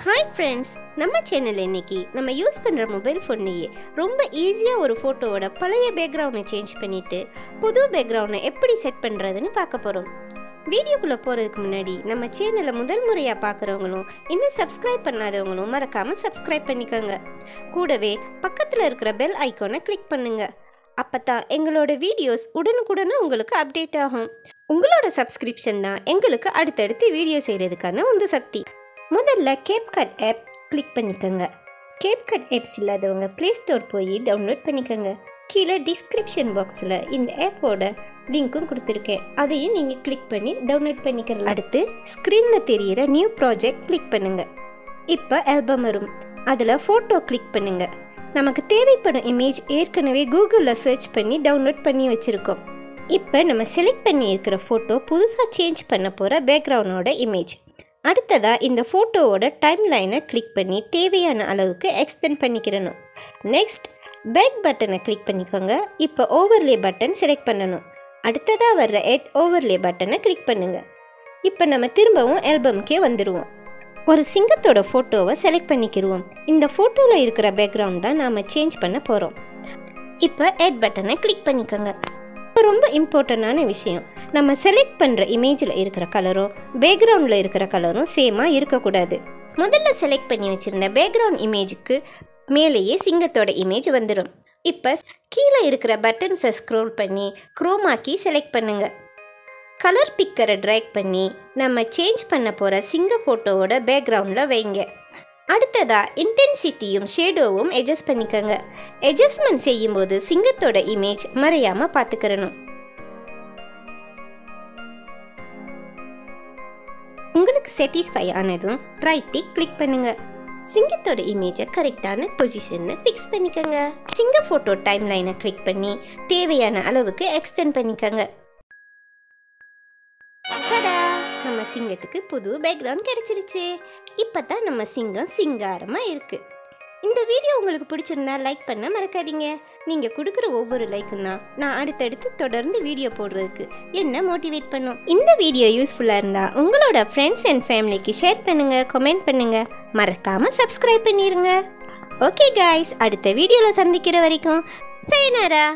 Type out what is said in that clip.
Hi friends நம்ம channel இன்னைக்கு நம்ம யூஸ் பண்ணுற மொபைல் ஃபோன்லேயே ரொம்ப ஈஸியாக ஒரு ஃபோட்டோவோட பழைய பேக்ரவுண்டை சேஞ்ச் பண்ணிவிட்டு புது பேக்ரவுண்டை எப்படி செட் பண்ணுறதுன்னு பார்க்க போகிறோம் வீடியோக்குள்ளே போகிறதுக்கு முன்னாடி நம்ம சேனலை முதல் முறையாக பார்க்குறவங்களும் இன்னும் சப்ஸ்கிரைப் பண்ணாதவங்களும் மறக்காமல் சப்ஸ்கிரைப் பண்ணிக்கோங்க. கூடவே பக்கத்தில் இருக்கிற பெல் ஐக்கோனை கிளிக் பண்ணுங்கள் அப்போ தான் எங்களோட வீடியோஸ் உடனுக்குடனே உங்களுக்கு அப்டேட் ஆகும். உங்களோட சப்ஸ்கிரிப்ஷன் தான் எங்களுக்கு அடுத்தடுத்து வீடியோ செய்கிறதுக்கான உந்து சக்தி. முதல்ல கேப்கட் ஆப் கிளிக் பண்ணிக்கோங்க. கேப்கட் ஆப்ஸ் இல்லாதவங்க ப்ளே ஸ்டோர் போய் டவுன்லோட் பண்ணிக்கோங்க. கீழே டிஸ்கிரிப்ஷன் பாக்ஸில் இந்த ஆப்போட லிங்க்கும் கொடுத்துருக்கேன். அதையும் நீங்கள் கிளிக் பண்ணி டவுன்லோட் பண்ணிக்கிறலாம் அடுத்து ஸ்க்ரீனில் தெரியிற நியூ ப்ராஜெக்ட் கிளிக் பண்ணுங்கள் இப்போ ஆல்பம் வரும். அதில் ஃபோட்டோ கிளிக் பண்ணுங்கள் நமக்கு தேவைப்படும் இமேஜ் ஏற்கனவே கூகுளில் சர்ச் பண்ணி டவுன்லோட் பண்ணி வச்சுருக்கோம். இப்போ நம்ம செலக்ட் பண்ணியிருக்கிற ஃபோட்டோ புதுசாக சேஞ்ச் பண்ண போகிற பேக்ரவுண்டோட இமேஜ் அடுத்ததாக இந்த ஃபோட்டோவோட டைம் லைனை கிளிக் பண்ணி தேவையான அளவுக்கு எக்ஸ்டெண்ட் பண்ணிக்கிறணும். நெக்ஸ்ட் பேக் பட்டனை கிளிக் பண்ணிக்கோங்க. இப்போ ஓவர்லே பட்டன் செலக்ட் பண்ணணும். அடுத்ததாக வர்ற எட் ஓவர்லே பட்டனை கிளிக் பண்ணுங்கள் இப்போ நம்ம திரும்பவும் ஆல்பம்க்கே வந்துடுவோம் ஒரு சிங்கத்தோட ஃபோட்டோவை செலக்ட் பண்ணிக்கிடுவோம் இந்த ஃபோட்டோவில் இருக்கிற பேக்ரவுண்ட் தான் நாம் சேஞ்ச் பண்ண போகிறோம் இப்போ எட் பட்டனை கிளிக் பண்ணிக்கோங்க. இப்போ ரொம்ப இம்பார்ட்டண்டான விஷயம். நம்ம செலக்ட் பண்ணுற இமேஜில் இருக்கிற கலரும் பேக்ரவுண்டில் இருக்கிற கலரும் சேமாக இருக்கக்கூடாது. முதல்ல செலக்ட் பண்ணி வச்சுருந்த பேக்ரவுண்ட் இமேஜுக்கு மேலேயே சிங்கத்தோட இமேஜ் வந்துடும் இப்போ கீழே இருக்கிற பட்டன்ஸை ஸ்க்ரோல் பண்ணி குரோமாக்கி செலக்ட் பண்ணுங்கள் கலர் பிக்கரை ட்ராக் பண்ணி நம்ம சேஞ்ச் பண்ண போகிற சிங்க ஃபோட்டோவோட பேக்ரவுண்டில் வைங்க. அடுத்ததாக இன்டென்சிட்டியும் ஷேடோவும் அட்ஜஸ்ட் பண்ணிக்கோங்க. அட்ஜஸ்ட்மெண்ட் செய்யும்போது சிங்கத்தோட இமேஜ் மறையாமல் பார்த்துக்கிறணும். உங்களுக்கு சாட்டிஸ்ஃபை ஆனதும் ரைட் கிளிக் பண்ணுங்கள் சிங்கத்தோட இமேஜை கரெக்டான பொசிஷனில் ஃபிக்ஸ் பண்ணிக்கோங்க. சிங்க ஃபோட்டோ டைம் லைனை கிளிக் பண்ணி தேவையான அளவுக்கு எக்ஸ்டெண்ட் பண்ணிக்கோங்க. நம்ம சிங்கத்துக்கு புது பேக்ரவுண்ட் கிடைச்சிருச்சு. இப்போ தான் நம்ம சிங்கம் சிங்காரமாக இருக்குது இந்த வீடியோ உங்களுக்கு பிடிச்சிருந்தா லைக் பண்ண மறக்காதீங்க. நீங்கள் கொடுக்குற ஒவ்வொரு லைக்கும் தான் நான் அடுத்தடுத்து தொடர்ந்து வீடியோ போடுறதுக்கு என்ன மோட்டிவேட் பண்ணும். இந்த வீடியோ யூஸ்ஃபுல்லாக இருந்தால் உங்களோட ஃப்ரெண்ட்ஸ் அண்ட் ஃபேமிலிக்கு ஷேர் பண்ணுங்கள் கமெண்ட் பண்ணுங்கள் மறக்காமல் சப்ஸ்கிரைப் பண்ணிடுங்க ஓகே காய்ஸ் அடுத்த வீடியோவில் சந்திக்கிற வரைக்கும் சைனாரா